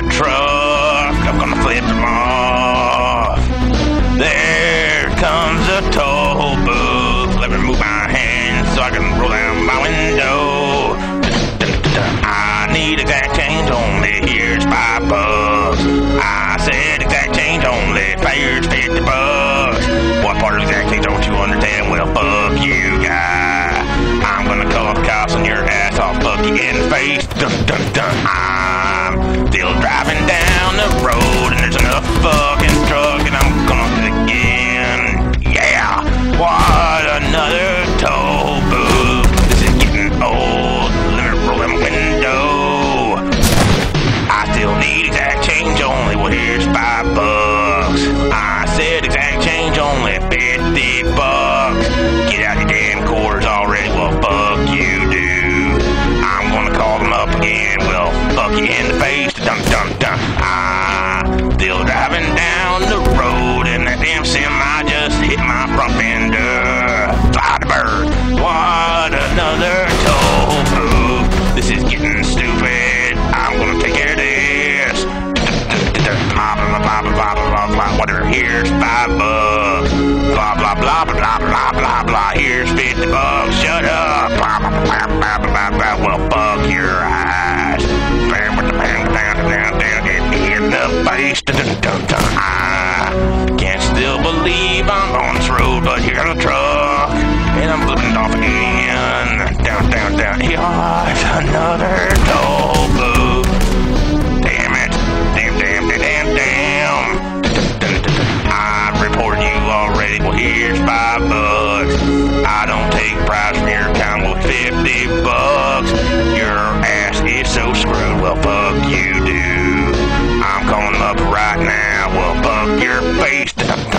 the truck. I'm gonna flip them off. There comes a toll booth. Let me move my hands so I can roll down my window. I need exact change only. Here's five bucks. I said exact change only. Here's fifty bucks. What part of exact change don't you understand? Well, fuck you, guy. I'm gonna call the cops on your ass. I'll fuck you in the face. Dun, dun, dun. Said exact change only, 50 bucks. Get out your damn quarters already. Well, fuck you, dude. I'm gonna call them up again. Well, fuck you in the face. Dun dun dun. I ah, still driving down the road, and that damn semi just hit my front fender. Fly bird. What another booth. This is getting stupid. I'm gonna take care of this. Blah blah blah blah blah blah blah. Whatever. Here's five bucks. Blah blah blah blah blah blah blah blah. Here's fifty bucks. Shut up. Blah blah blah blah blah blah. Well, fuck your eyes. Bam with the bang down down down in the face. Dun dun dun dun. I can't still believe I'm on this road, but here's a truck, and I'm flipping off again. Down down down. Here's another Well, fuck you, dude. I'm calling up right now. Well, fuck your face.